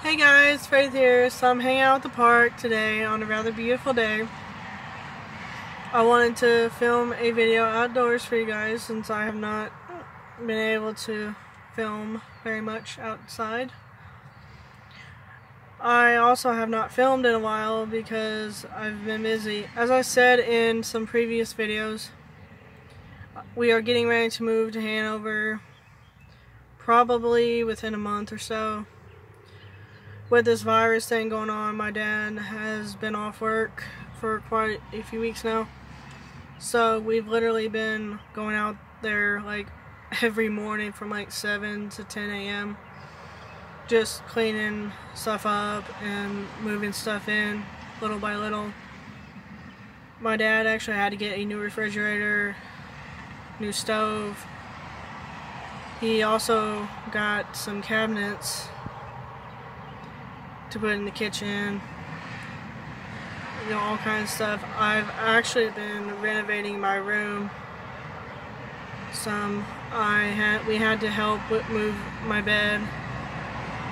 Hey guys, Faith here. So I'm hanging out at the park today on a rather beautiful day. I wanted to film a video outdoors for you guys since I have not been able to film very much outside. I also have not filmed in a while because I've been busy. As I said in some previous videos, we are getting ready to move to Hanover probably within a month or so. With this virus thing going on, my dad has been off work for quite a few weeks now. So we've literally been going out there like every morning from like 7 to 10 a.m. Just cleaning stuff up and moving stuff in little by little. My dad actually had to get a new refrigerator, new stove. He also got some cabinets to put in the kitchen you know, all kinds of stuff. I've actually been renovating my room. Some I had we had to help move my bed.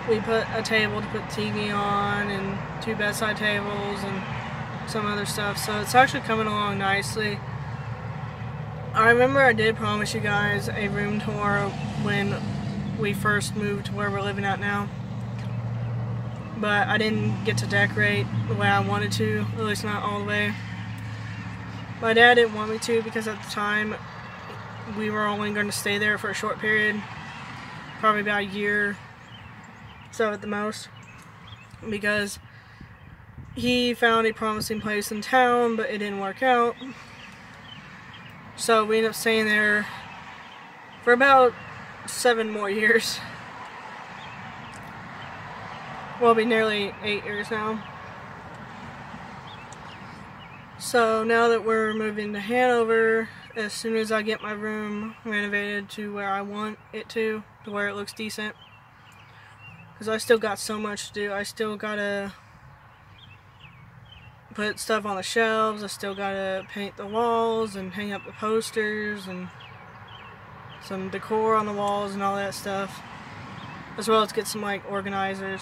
We put a table to put TV on and two bedside tables and some other stuff. So it's actually coming along nicely. I remember I did promise you guys a room tour when we first moved to where we're living at now but I didn't get to decorate the way I wanted to, at least not all the way. My dad didn't want me to because at the time we were only going to stay there for a short period, probably about a year, so at the most, because he found a promising place in town, but it didn't work out. So we ended up staying there for about seven more years. Well, it'll be nearly eight years now. So now that we're moving to Hanover, as soon as I get my room renovated to where I want it to, to where it looks decent, because I still got so much to do. I still gotta put stuff on the shelves. I still gotta paint the walls and hang up the posters and some decor on the walls and all that stuff. As well as get some like organizers.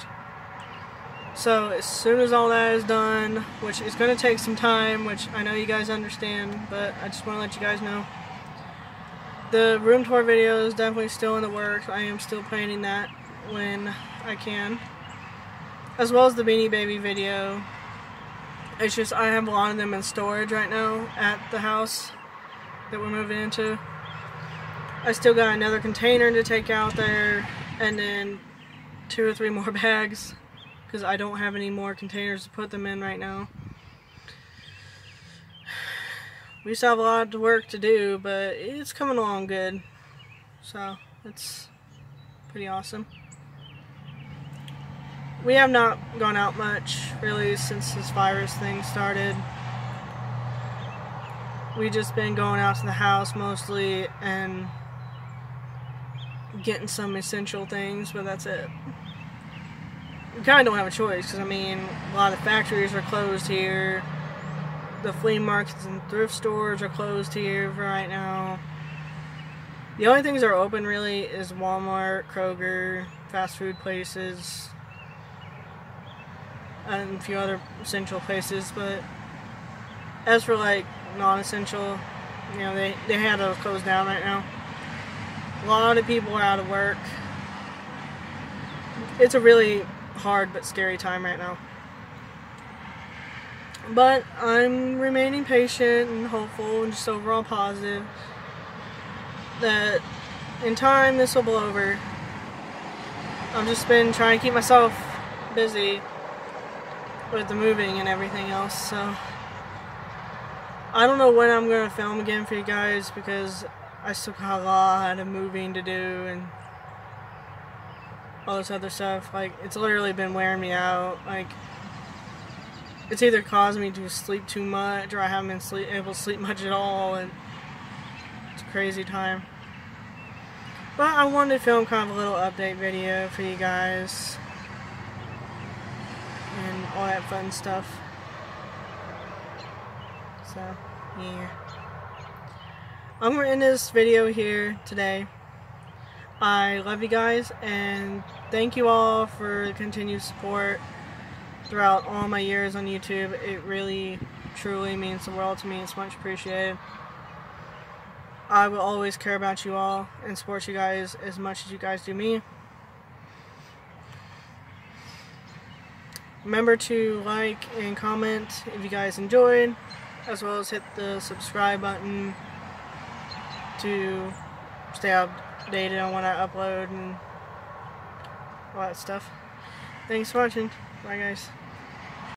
So as soon as all that is done, which is going to take some time, which I know you guys understand, but I just want to let you guys know. The room tour video is definitely still in the works. I am still planning that when I can. As well as the Beanie Baby video. It's just I have a lot of them in storage right now at the house that we're moving into. I still got another container to take out there and then two or three more bags because I don't have any more containers to put them in right now. We still have a lot of work to do, but it's coming along good. So, it's pretty awesome. We have not gone out much, really, since this virus thing started. we just been going out to the house mostly and getting some essential things, but that's it we kind of don't have a choice because I mean a lot of factories are closed here. The flea markets and thrift stores are closed here for right now. The only things that are open really is Walmart, Kroger, fast food places, and a few other essential places. But as for like non-essential, you know, they they had those closed down right now. A lot of people are out of work. It's a really hard but scary time right now. But I'm remaining patient and hopeful and just overall positive that in time this will blow over. I've just been trying to keep myself busy with the moving and everything else, so I don't know when I'm going to film again for you guys because I still got a lot of moving to do and all this other stuff. Like, it's literally been wearing me out. Like, it's either caused me to sleep too much or I haven't been sleep, able to sleep much at all. And it's a crazy time. But I wanted to film kind of a little update video for you guys. And all that fun stuff. So, yeah. I'm going to end this video here today. I love you guys and thank you all for the continued support throughout all my years on YouTube. It really, truly means the world to me. It's much appreciated. I will always care about you all and support you guys as much as you guys do me. Remember to like and comment if you guys enjoyed, as well as hit the subscribe button to stay updated on when I upload and all that stuff. Thanks for watching. Bye guys.